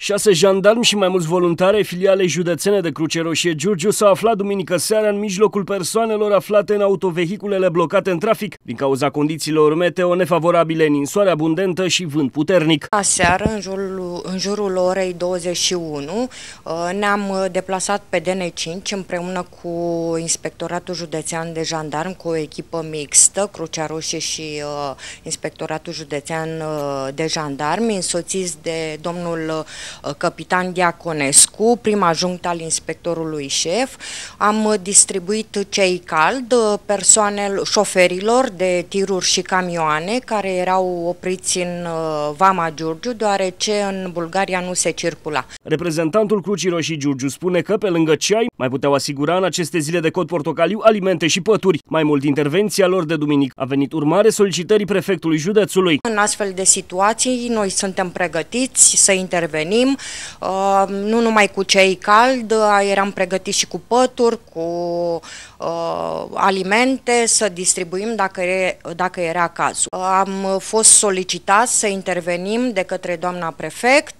Șase jandarmi și mai mulți voluntari ai filialei județene de Cruce Roșie Giurgiu s-au aflat duminică seara în mijlocul persoanelor aflate în autovehiculele blocate în trafic din cauza condițiilor meteo nefavorabile, ninsoare abundentă și vânt puternic. Aseară, în jurul, în jurul orei 21, uh, ne-am uh, deplasat pe DN5 împreună cu Inspectoratul Județean de Jandarm, cu o echipă mixtă, Crucea Roșie și uh, Inspectoratul Județean uh, de Jandarmi, însoțiți de domnul Uh, capitan Diaconescu, prim ajunct al inspectorului șef. Am uh, distribuit cei cald uh, persoanel, șoferilor de tiruri și camioane care erau opriți în Vama Giurgiu, deoarece în Bulgaria nu se circula. Reprezentantul Crucii Roșii Giurgiu spune că pe lângă ceai mai puteau asigura în aceste zile de cod portocaliu alimente și pături. Mai mult intervenția lor de duminic a venit urmare solicitării prefectului județului. În astfel de situații noi suntem pregătiți să intervenim venim, uh, nu numai cu cei cald, uh, eram pregătiți și cu pături, cu uh, alimente, să distribuim dacă, e, dacă era cazul. Am fost solicitați să intervenim de către doamna prefect,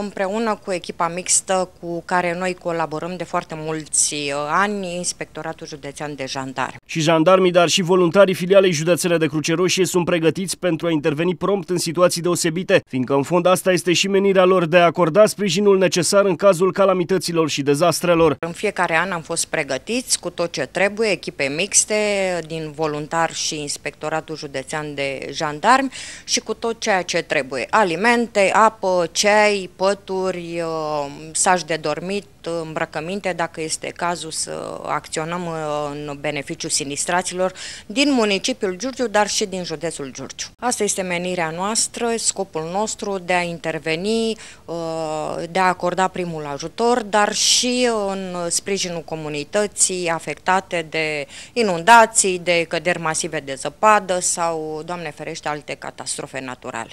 împreună cu echipa mixtă cu care noi colaborăm de foarte mulți ani, Inspectoratul Județean de Jandarmi. Și jandarmii, dar și voluntarii filialei județene de Cruce Roșie sunt pregătiți pentru a interveni prompt în situații deosebite, fiindcă în fond asta este și menirea lor de a acorda sprijinul necesar în cazul calamităților și dezastrelor. În fiecare an am fost pregătiți cu tot ce trebuie, echipe mixte din voluntari și Inspectoratul Județean de Jandarmi și cu tot ceea ce trebuie. Alimente, apă, ceai, pături, uh, saci de dormit, îmbrăcăminte, dacă este cazul să acționăm uh, în beneficiul sinistraților din municipiul Giurgiu, dar și din județul Giurgiu. Asta este menirea noastră, scopul nostru de a interveni, uh, de a acorda primul ajutor, dar și în sprijinul comunității afectate de inundații, de căderi masive de zăpadă sau, Doamne ferește, alte catastrofe naturale.